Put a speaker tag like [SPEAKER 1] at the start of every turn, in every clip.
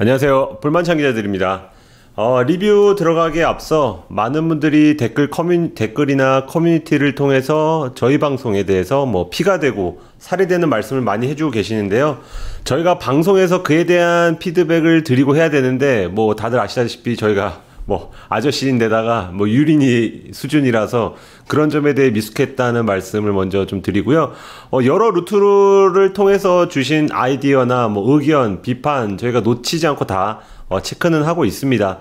[SPEAKER 1] 안녕하세요. 불만찬 기자들입니다. 어, 리뷰 들어가기에 앞서 많은 분들이 댓글 커뮤니, 댓글이나 커뮤니티를 통해서 저희 방송에 대해서 뭐 피가 되고 살이 되는 말씀을 많이 해주고 계시는데요. 저희가 방송에서 그에 대한 피드백을 드리고 해야 되는데 뭐 다들 아시다시피 저희가 뭐 아저씨인데다가 뭐 유린이 수준이라서 그런 점에 대해 미숙했다는 말씀을 먼저 좀 드리고요. 어, 여러 루트를 통해서 주신 아이디어나 뭐 의견, 비판 저희가 놓치지 않고 다 어, 체크는 하고 있습니다.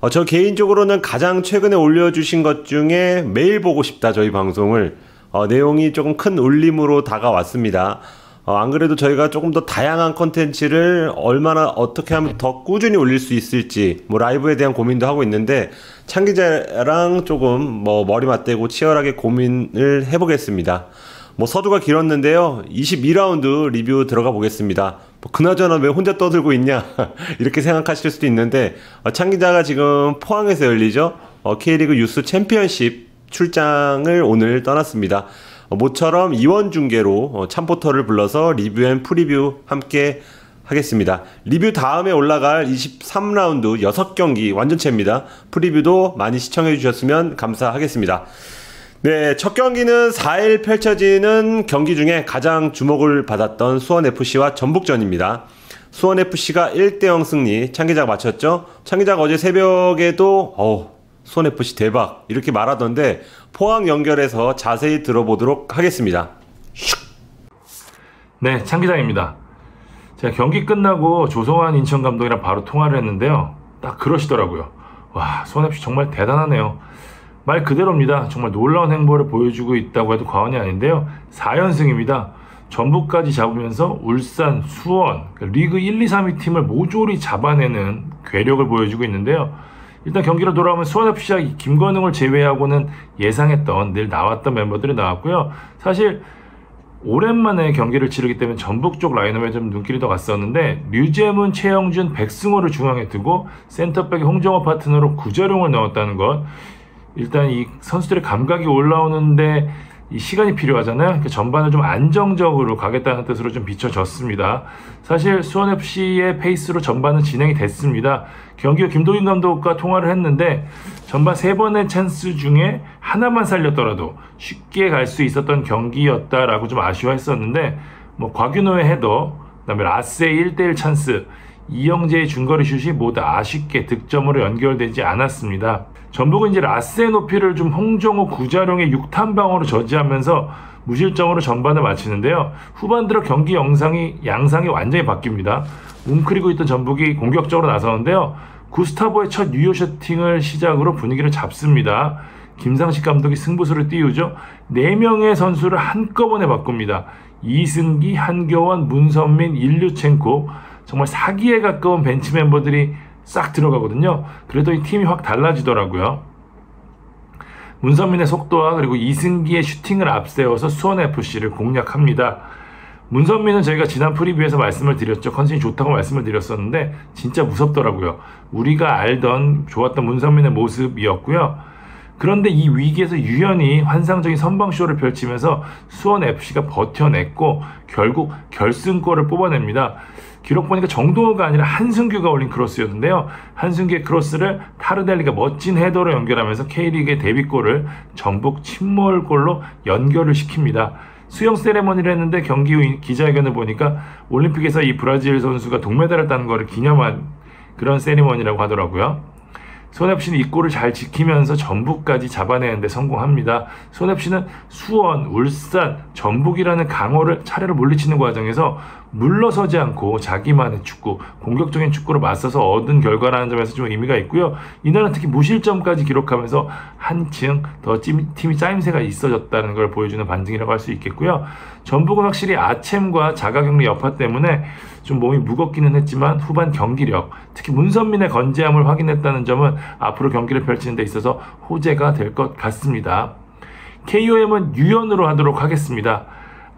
[SPEAKER 1] 어, 저 개인적으로는 가장 최근에 올려주신 것 중에 매일 보고 싶다 저희 방송을 어, 내용이 조금 큰 울림으로 다가왔습니다. 어, 안 그래도 저희가 조금 더 다양한 컨텐츠를 얼마나 어떻게 하면 더 꾸준히 올릴 수 있을지 뭐 라이브에 대한 고민도 하고 있는데 창 기자랑 조금 뭐 머리 맞대고 치열하게 고민을 해보겠습니다. 뭐 서두가 길었는데요. 22라운드 리뷰 들어가 보겠습니다. 뭐 그나저나 왜 혼자 떠들고 있냐 이렇게 생각하실 수도 있는데 어, 창 기자가 지금 포항에서 열리죠. 어, K리그 유스 챔피언십 출장을 오늘 떠났습니다. 어, 모처럼 이원 중계로 어, 창포터를 불러서 리뷰 and 프리뷰 함께 하겠습니다. 리뷰 다음에 올라갈 23라운드 6경기 완전체입니다. 프리뷰도 많이 시청해 주셨으면 감사하겠습니다. 네, 첫 경기는 4일 펼쳐지는 경기 중에 가장 주목을 받았던 수원FC와 전북전입니다. 수원FC가 1대0 승리, 창기자가 마쳤죠? 창기자가 어제 새벽에도, 어우, 수원FC 대박, 이렇게 말하던데, 포항 연결해서 자세히 들어보도록 하겠습니다.
[SPEAKER 2] 네, 창 기자입니다. 제가 경기 끝나고 조성환 인천 감독이랑 바로 통화를 했는데요. 딱 그러시더라고요. 와, 손FC 정말 대단하네요. 말 그대로입니다. 정말 놀라운 행보를 보여주고 있다고 해도 과언이 아닌데요. 4연승입니다. 전북까지 잡으면서 울산, 수원, 리그 1, 2, 3위 팀을 모조리 잡아내는 괴력을 보여주고 있는데요. 일단 경기로 돌아오면 수원FC와 김건웅을 제외하고는 예상했던 늘 나왔던 멤버들이 나왔고요. 사실 오랜만에 경기를 치르기 때문에 전북 쪽 라인업에 좀 눈길이 더 갔었는데 류재문, 최영준, 백승호를 중앙에 두고 센터백에 홍정호 파트너로 구자룡을 넣었다는 것 일단 이 선수들의 감각이 올라오는데 이 시간이 필요하잖아요. 그 전반을 좀 안정적으로 가겠다는 뜻으로 좀 비춰졌습니다. 사실 수원FC의 페이스로 전반은 진행이 됐습니다. 경기 후 김도균 감독과 통화를 했는데 전반 세 번의 찬스 중에 하나만 살렸더라도 쉽게 갈 수 있었던 경기였다라고 좀 아쉬워했었는데 뭐 곽윤호의 헤더, 그다음에 라스의 1대1 찬스, 이영재의 중거리 슛이 모두 아쉽게 득점으로 연결되지 않았습니다. 전북은 이제 라스의 높이를 좀 홍정호 구자룡의 육탄 방어로 저지하면서 무실점으로 전반을 마치는데요. 후반 들어 경기 영상이 양상이 완전히 바뀝니다. 웅크리고 있던 전북이 공격적으로 나서는데요. 구스타보의 첫 유효 셔팅을 시작으로 분위기를 잡습니다. 김상식 감독이 승부수를 띄우죠. 4명의 선수를 한꺼번에 바꿉니다. 이승기, 한교원, 문선민, 일류첸코 정말 사기에 가까운 벤치 멤버들이 싹 들어가거든요. 그래도 이 팀이 확 달라지더라고요. 문선민의 속도와 그리고 이승기의 슈팅을 앞세워서 수원FC를 공략합니다. 문선민은 저희가 지난 프리뷰에서 말씀을 드렸죠. 컨디션이 좋다고 말씀을 드렸었는데 진짜 무섭더라고요. 우리가 알던 좋았던 문선민의 모습이었고요. 그런데 이 위기에서 유연히 환상적인 선방쇼를 펼치면서 수원FC가 버텨냈고 결국 결승골을 뽑아냅니다. 기록 보니까 정동호가 아니라 한승규가 올린 크로스였는데요. 한승규의 크로스를 타르델리가 멋진 헤더로 연결하면서 K리그의 데뷔골을 전북 침몰골로 연결을 시킵니다. 수영 세레머니를 했는데 경기 후 기자회견을 보니까 올림픽에서 이 브라질 선수가 동메달을 딴 거를 기념한 그런 세리머니라고 하더라고요. 손해없이는 이 골을 잘 지키면서 전북까지 잡아내는데 성공합니다. 손해없이는 수원, 울산, 전북이라는 강호를 차례로 물리치는 과정에서 물러서지 않고 자기만의 축구, 공격적인 축구로 맞서서 얻은 결과라는 점에서 좀 의미가 있고요. 이날은 특히 무실점까지 기록하면서 한층 더 팀이 짜임새가 있어졌다는 걸 보여주는 반증이라고 할 수 있겠고요. 전북은 확실히 아챔과 자가격리 여파 때문에 좀 몸이 무겁기는 했지만 후반 경기력, 특히 문선민의 건재함을 확인했다는 점은 앞으로 경기를 펼치는 데 있어서 호재가 될 것 같습니다. KOM은 유연으로 하도록 하겠습니다.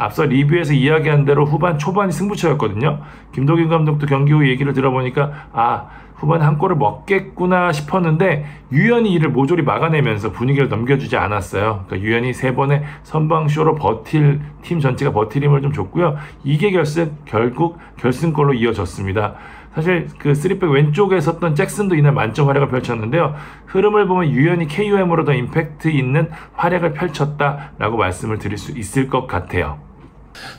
[SPEAKER 2] 앞서 리뷰에서 이야기한 대로 후반 초반이 승부처였거든요. 김도균 감독도 경기 후 얘기를 들어보니까 아 후반 한 골을 먹겠구나 싶었는데 유연히 이를 모조리 막아내면서 분위기를 넘겨주지 않았어요. 그러니까 유연히 세 번의 선방쇼로 버틸 팀 전체가 버티림을 좀 줬고요. 이게 결승 결국 결승골로 이어졌습니다. 사실 그 3백 왼쪽에 섰던 잭슨도 이날 만점 활약을 펼쳤는데요. 흐름을 보면 유연히 KOM으로 더 임팩트 있는 활약을 펼쳤다라고 말씀을 드릴 수 있을 것 같아요.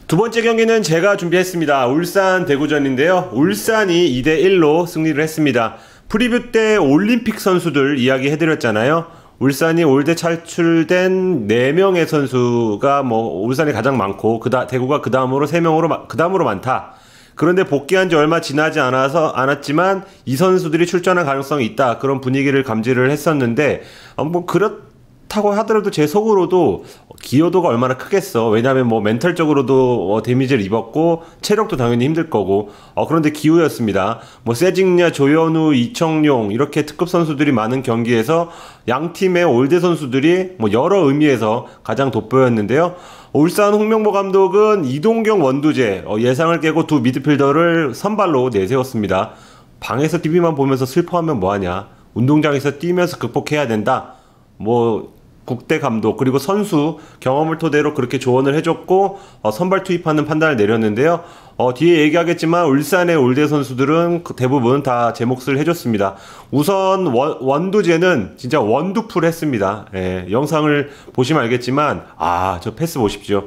[SPEAKER 1] 두 번째 경기는 제가 준비했습니다. 울산 대구전인데요. 울산이 2대 1로 승리를 했습니다. 프리뷰 때 올림픽 선수들 이야기 해드렸잖아요. 울산이 올대 차출된 4명의 선수가 뭐 울산이 가장 많고 그다 대구가 그 다음으로 3명으로 그 다음으로 많다. 그런데 복귀한 지 얼마 지나지 않아서 않았지만 이 선수들이 출전할 가능성이 있다 그런 분위기를 감지를 했었는데 어, 뭐 그렇 다고 하더라도 제 속으로도 기여도가 얼마나 크겠어 왜냐하면 뭐 멘탈적으로도 어, 데미지를 입었고 체력도 당연히 힘들 거고 어, 그런데 기우였습니다 뭐 세징야 조현우 이청용 이렇게 특급 선수들이 많은 경기에서 양 팀의 올대 선수들이 뭐 여러 의미에서 가장 돋보였는데요. 울산 홍명보 감독은 이동경 원두재 어, 예상을 깨고 두 미드필더를 선발로 내세웠습니다. 방에서 TV만 보면서 슬퍼하면 뭐하냐. 운동장에서 뛰면서 극복해야 된다. 뭐 국대 감독 그리고 선수 경험을 토대로 그렇게 조언을 해줬고 어, 선발 투입하는 판단을 내렸는데요. 어, 뒤에 얘기하겠지만 울산의 올대 선수들은 그 대부분 다 제 몫을 해줬습니다. 우선 원, 원두제는 진짜 원두풀 했습니다. 예, 영상을 보시면 알겠지만 아 저 패스 보십시오.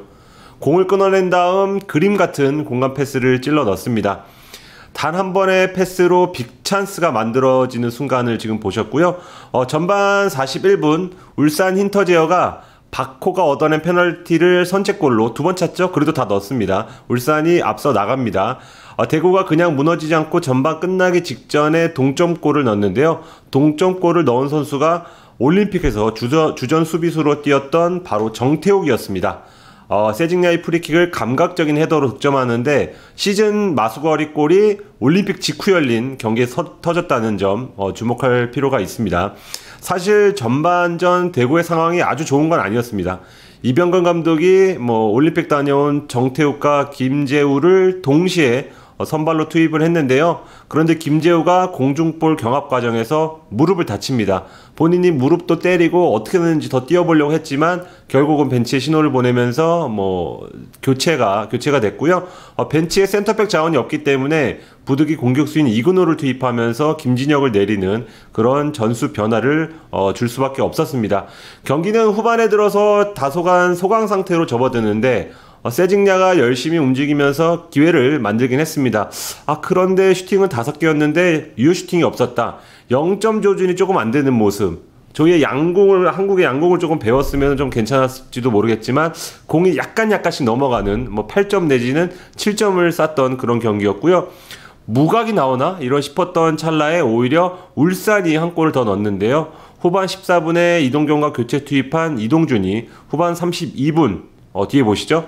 [SPEAKER 1] 공을 끊어낸 다음 그림 같은 공간 패스를 찔러 넣습니다. 단 한 번의 패스로 big 찬스가 만들어지는 순간을 지금 보셨고요. 어, 전반 41분 울산 힌터제어가 바코가 얻어낸 페널티를 선제골로 두 번 찼죠. 그래도 다 넣었습니다. 울산이 앞서 나갑니다. 어, 대구가 그냥 무너지지 않고 전반 끝나기 직전에 동점골을 넣었는데요. 동점골을 넣은 선수가 올림픽에서 주전, 주전 수비수로 뛰었던 바로 정태욱이었습니다. 어, 세징야의 프리킥을 감각적인 헤더로 득점하는데 시즌 마수거리 골이 올림픽 직후 열린 경기에 서, 터졌다는 점 어, 주목할 필요가 있습니다. 사실 전반전 대구의 상황이 아주 좋은 건 아니었습니다. 이병건 감독이 뭐 올림픽 다녀온 정태욱과 김재우를 동시에 어, 선발로 투입을 했는데요. 그런데 김재우가 공중볼 경합 과정에서 무릎을 다칩니다. 본인이 무릎도 때리고 어떻게든지 더 뛰어보려고 했지만 결국은 벤치에 신호를 보내면서 뭐 교체가 교체가 됐고요. 어, 벤치에 센터백 자원이 없기 때문에 부득이 공격수인 이근호를 투입하면서 김진혁을 내리는 그런 전수 변화를 어, 줄 수밖에 없었습니다. 경기는 후반에 들어서 다소간 소강 상태로 접어드는데 어, 세징야가 열심히 움직이면서 기회를 만들긴 했습니다. 아 그런데 슈팅은 다섯 개였는데 유효 슈팅이 없었다. 0점 조준이 조금 안 되는 모습. 저희의 양궁을 한국의 양궁을 조금 배웠으면 좀 괜찮았을지도 모르겠지만 공이 약간 약간씩 넘어가는 뭐 8점 내지는 7점을 쌌던 그런 경기였고요. 무 각이 나오나 이런 싶었던 찰나에 오히려 울산이 한 골을 더 넣었는데요. 후반 14분에 이동경과 교체 투입한 이동준이 후반 32분 어, 뒤에 보시죠.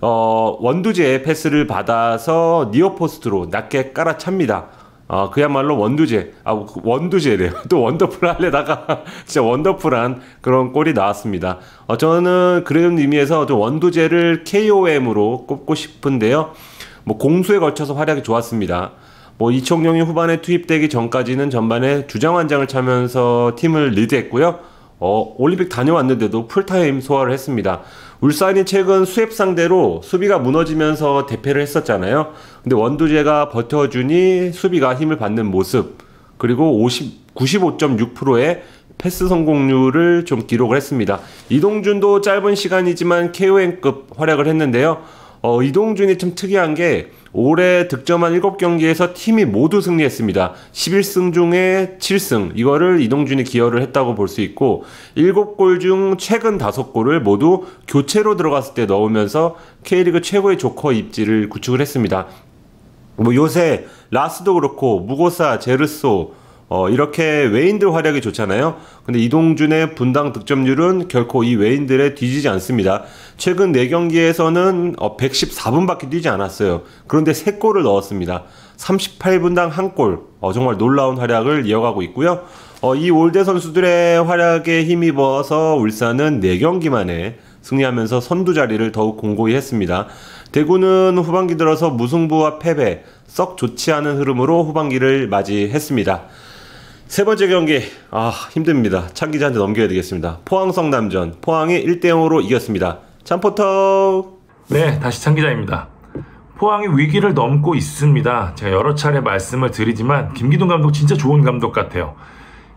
[SPEAKER 1] 어, 원두재의 패스를 받아서 near post로 낮게 깔아찹니다. 어, 그야말로 원두재, 아, 원두재래요. 또 원더풀 할래다가 진짜 원더풀한 그런 골이 나왔습니다. 어, 저는 그런 의미에서 좀 원두재를 KOM으로 꼽고 싶은데요. 뭐 공수에 걸쳐서 활약이 좋았습니다. 뭐 이청용이 후반에 투입되기 전까지는 전반에 주장 완장을 차면서 팀을 리드했고요. 어, 올림픽 다녀왔는데도 풀타임 소화를 했습니다. 울산이 최근 수협 상대로 수비가 무너지면서 대패를 했었잖아요. 근데 원두재가 버텨주니 수비가 힘을 받는 모습, 그리고 50, 95.6%의 패스 성공률을 좀 기록을 했습니다. 이동준도 짧은 시간이지만 KON급 활약을 했는데요. 어, 이동준이 좀 특이한 게 올해 득점한 7경기에서 팀이 모두 승리했습니다. 11승 중에 7승. 이거를 이동준이 기여를 했다고 볼 수 있고 7골 중 최근 5골을 모두 교체로 들어갔을 때 넣으면서 K리그 최고의 조커 입지를 구축을 했습니다. 뭐 요새 라스도 그렇고 무고사, 제르소 어, 이렇게 외인들 활약이 좋잖아요. 근데 이동준의 분당 득점률은 결코 이 외인들에 뒤지지 않습니다. 최근 4경기에서는 어, 114분밖에 뛰지 않았어요. 그런데 3골을 넣었습니다. 38분당 1골. 어, 정말 놀라운 활약을 이어가고 있고요. 어, 이 올대 선수들의 활약에 힘입어서 울산은 4경기 만에 승리하면서 선두 자리를 더욱 공고히 했습니다. 대구는 후반기 들어서 무승부와 패배, 썩 좋지 않은 흐름으로 후반기를 맞이했습니다. 세 번째 경기 아 힘듭니다. 창 기자한테 넘겨야 되겠습니다. 포항 성남전 포항이 1대 0으로 이겼습니다. 참포터
[SPEAKER 2] 네 다시 창 기자입니다. 포항이 위기를 넘고 있습니다. 제가 여러 차례 말씀을 드리지만 김기동 감독 진짜 좋은 감독 같아요.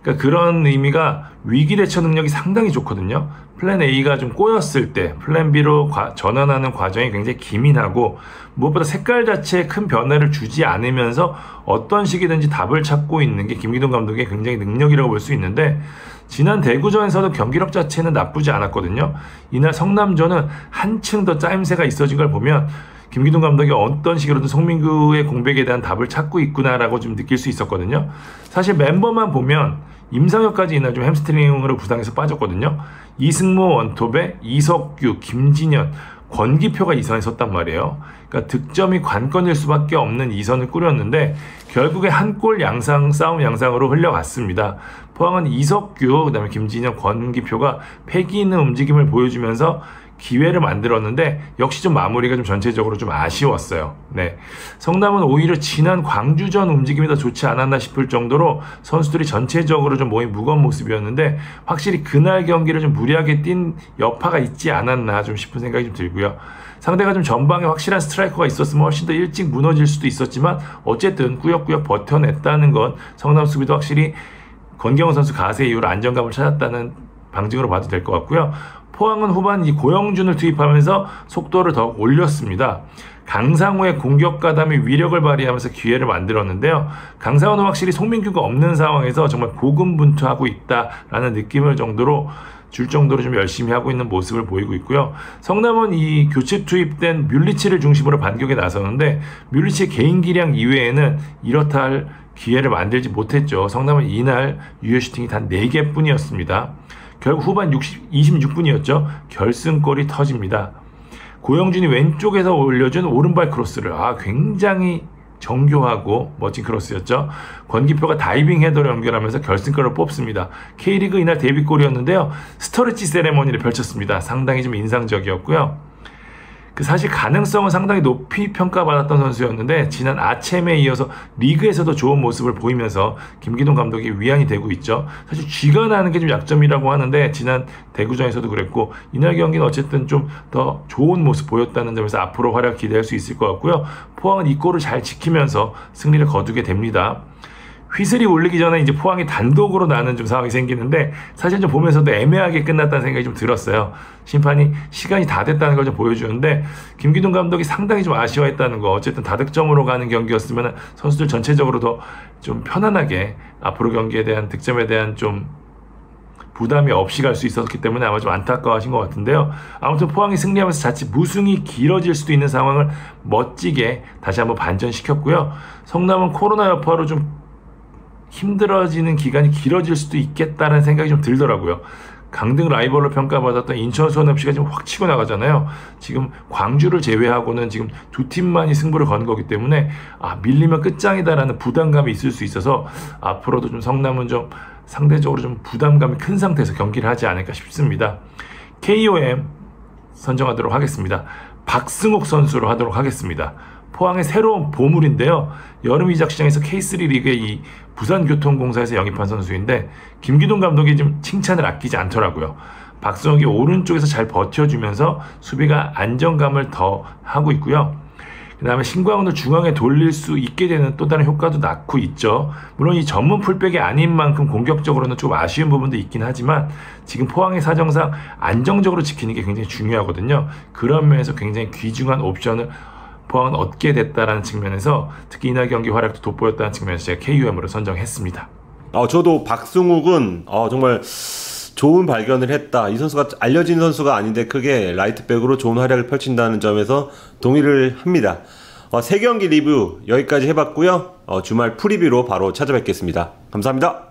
[SPEAKER 2] 그러니까 그런 의미가 위기 대처 능력이 상당히 좋거든요. 플랜 A가 좀 꼬였을 때 플랜 B로 과, 전환하는 과정이 굉장히 기민하고 무엇보다 색깔 자체에 큰 변화를 주지 않으면서 어떤 식이든지 답을 찾고 있는 게 김기동 감독의 굉장히 능력이라고 볼 수 있는데 지난 대구전에서도 경기력 자체는 나쁘지 않았거든요. 이날 성남전은 한층 더 짜임새가 있어진 걸 보면 김기동 감독이 어떤 식으로든 송민구의 공백에 대한 답을 찾고 있구나라고 좀 느낄 수 있었거든요. 사실 멤버만 보면 임상혁까지 이날 좀 햄스트링으로 부상해서 빠졌거든요. 이승모 원톱에 이석규, 김진현, 권기표가 이선에 섰단 말이에요. 그러니까 득점이 관건일 수밖에 없는 이선을 꾸렸는데 결국에 한 골 양상 싸움 양상으로 흘려갔습니다. 포항은 이석규, 그다음에 김진현, 권기표가 패기 있는 움직임을 보여주면서 기회를 만들었는데 역시 좀 마무리가 좀 전체적으로 좀 아쉬웠어요. 네. 성남은 오히려 지난 광주전 움직임이 더 좋지 않았나 싶을 정도로 선수들이 전체적으로 좀 몸이 무거운 모습이었는데 확실히 그날 경기를 좀 무리하게 뛴 여파가 있지 않았나 좀 싶은 생각이 좀 들고요. 상대가 좀 전방에 확실한 스트라이커가 있었으면 훨씬 더 일찍 무너질 수도 있었지만 어쨌든 꾸역꾸역 버텨냈다는 건 성남 수비도 확실히 권경호 선수 가세 이후로 안정감을 찾았다는 방증으로 봐도 될 것 같고요. 포항은 후반 이 고영준을 투입하면서 속도를 더 올렸습니다. 강상우의 공격 가담이 위력을 발휘하면서 기회를 만들었는데요. 강상우는 확실히 송민규가 없는 상황에서 정말 고군분투하고 있다라는 느낌을 정도로 줄 정도로 좀 열심히 하고 있는 모습을 보이고 있고요. 성남은 이 교체 투입된 뮬리치를 중심으로 반격에 나서는데 뮬리치의 개인 기량 이외에는 이렇다 할 기회를 만들지 못했죠. 성남은 이날 유효 슈팅이 단 4개 뿐이었습니다. 결국 후반 60, 26분이었죠. 결승골이 터집니다. 고영준이 왼쪽에서 올려준 오른발 크로스를 아 굉장히 정교하고 멋진 크로스였죠. 권기표가 다이빙 헤더를 연결하면서 결승골을 뽑습니다. K리그 이날 데뷔골이었는데요. 스토리치 세레머니를 펼쳤습니다. 상당히 좀 인상적이었고요. 그 사실 가능성은 상당히 높이 평가받았던 선수였는데 지난 아챔에 이어서 리그에서도 좋은 모습을 보이면서 김기동 감독이 위안이 되고 있죠. 사실 쥐가 나는 게 좀 약점이라고 하는데 지난 대구전에서도 그랬고 이날 경기는 어쨌든 좀 더 좋은 모습 보였다는 점에서 앞으로 활약 기대할 수 있을 것 같고요. 포항은 이 골을 잘 지키면서 승리를 거두게 됩니다. 휘슬이 울리기 전에 이제 포항이 단독으로 나는 좀 상황이 생기는데 사실 좀 보면서도 애매하게 끝났다는 생각이 좀 들었어요. 심판이 시간이 다 됐다는 걸 좀 보여주는데 김기동 감독이 상당히 좀 아쉬워했다는 거 어쨌든 다득점으로 가는 경기였으면 선수들 전체적으로 더 좀 편안하게 앞으로 경기에 대한 득점에 대한 좀 부담이 없이 갈 수 있었기 때문에 아마 좀 안타까워하신 것 같은데요. 아무튼 포항이 승리하면서 자칫 무승이 길어질 수도 있는 상황을 멋지게 다시 한번 반전시켰고요. 성남은 코로나 여파로 좀 힘들어지는 기간이 길어질 수도 있겠다는 생각이 좀 들더라고요. 강등 라이벌로 평가받았던 인천 수원FC가 지금 확 치고 나가잖아요. 지금 광주를 제외하고는 지금 두 팀만이 승부를 건 거기 때문에 아 밀리면 끝장이다라는 부담감이 있을 수 있어서 앞으로도 좀 성남은 좀 상대적으로 좀 부담감이 큰 상태에서 경기를 하지 않을까 싶습니다. KOM 선정하도록 하겠습니다. 박승욱 선수로 하도록 하겠습니다. 포항의 새로운 보물인데요. 여름 이적 시장에서 K3 리그의 이 부산교통공사에서 영입한 선수인데 김기동 감독이 좀 칭찬을 아끼지 않더라고요. 박성욱이 오른쪽에서 잘 버텨주면서 수비가 안정감을 더 하고 있고요. 그 다음에 신광훈을 중앙에 돌릴 수 있게 되는 또 다른 효과도 낳고 있죠. 물론 이 전문 풀백이 아닌 만큼 공격적으로는 좀 아쉬운 부분도 있긴 하지만 지금 포항의 사정상 안정적으로 지키는 게 굉장히 중요하거든요. 그런 면에서 굉장히 귀중한 옵션을 포항은 얻게 됐다라는 측면에서 특히 이날 경기 활약도 돋보였다는 측면에서 제가 KUM으로 선정했습니다.
[SPEAKER 1] 어, 저도 박승욱은 어, 정말 좋은 발견을 했다. 이 선수가 알려진 선수가 아닌데 크게 라이트백으로 좋은 활약을 펼친다는 점에서 동의를 합니다. 어, 세 경기 리뷰 여기까지 해봤고요. 어, 주말 프리뷰로 바로 찾아뵙겠습니다. 감사합니다.